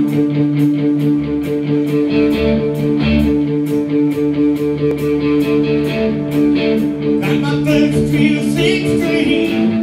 Got my first real.